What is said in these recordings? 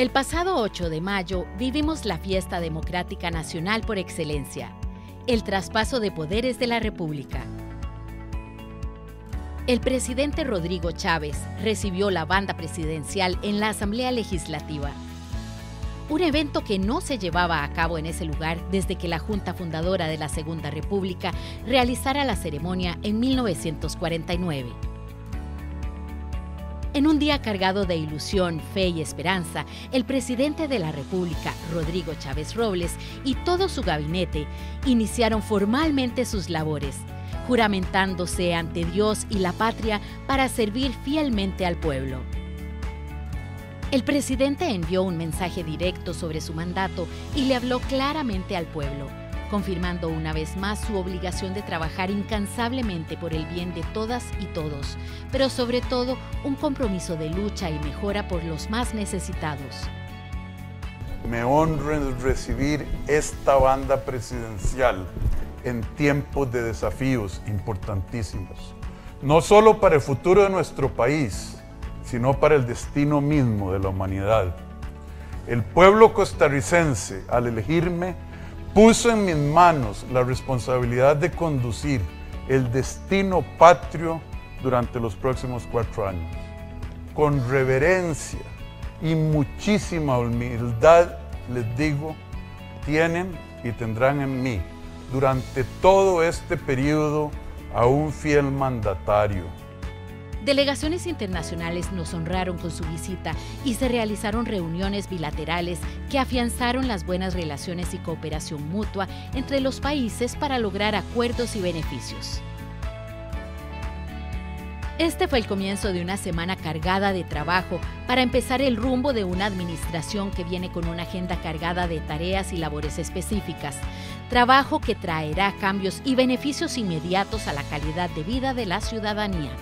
El pasado 8 de mayo vivimos la fiesta democrática nacional por excelencia, el traspaso de poderes de la República. El presidente Rodrigo Chávez recibió la banda presidencial en la Asamblea Legislativa. Un evento que no se llevaba a cabo en ese lugar desde que la Junta Fundadora de la Segunda República realizara la ceremonia en 1949. En un día cargado de ilusión, fe y esperanza, el presidente de la República, Rodrigo Chávez Robles, y todo su gabinete iniciaron formalmente sus labores, juramentándose ante Dios y la patria para servir fielmente al pueblo. El presidente envió un mensaje directo sobre su mandato y le habló claramente al pueblo confirmando una vez más su obligación de trabajar incansablemente por el bien de todas y todos, pero sobre todo un compromiso de lucha y mejora por los más necesitados. Me honro en recibir esta banda presidencial en tiempos de desafíos importantísimos, no solo para el futuro de nuestro país, sino para el destino mismo de la humanidad. El pueblo costarricense, al elegirme, puso en mis manos la responsabilidad de conducir el destino patrio durante los próximos cuatro años. Con reverencia y muchísima humildad les digo, tienen y tendrán en mí durante todo este periodo a un fiel mandatario Delegaciones internacionales nos honraron con su visita y se realizaron reuniones bilaterales que afianzaron las buenas relaciones y cooperación mutua entre los países para lograr acuerdos y beneficios. Este fue el comienzo de una semana cargada de trabajo para empezar el rumbo de una administración que viene con una agenda cargada de tareas y labores específicas. Trabajo que traerá cambios y beneficios inmediatos a la calidad de vida de la ciudadanía.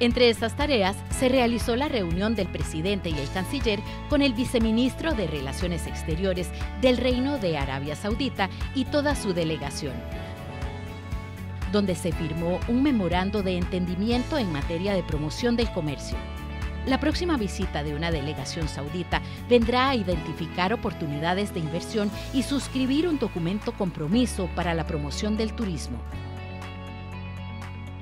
Entre estas tareas se realizó la reunión del presidente y el canciller con el viceministro de Relaciones Exteriores del Reino de Arabia Saudita y toda su delegación, donde se firmó un memorando de entendimiento en materia de promoción del comercio. La próxima visita de una delegación saudita vendrá a identificar oportunidades de inversión y suscribir un documento compromiso para la promoción del turismo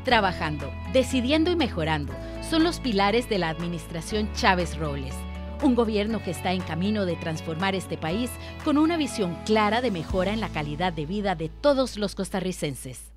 trabajando, decidiendo y mejorando son los pilares de la administración Chávez Robles. Un gobierno que está en camino de transformar este país con una visión clara de mejora en la calidad de vida de todos los costarricenses.